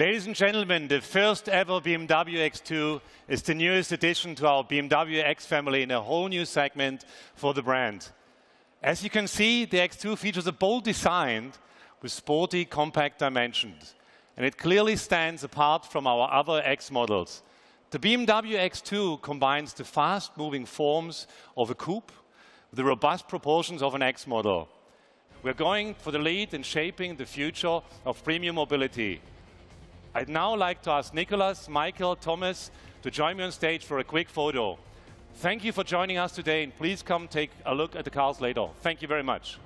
Ladies and gentlemen, the first ever BMW X2 is the newest addition to our BMW X family in a whole new segment for the brand. As you can see, the X2 features a bold design with sporty, compact dimensions, and it clearly stands apart from our other X models. The BMW X2 combines the fast-moving forms of a coupe with the robust proportions of an X model. We're going for the lead in shaping the future of premium mobility. I'd now like to ask Nicholas, Michael, Thomas to join me on stage for a quick photo. Thank you for joining us today, and please come take a look at the cars later. Thank you very much.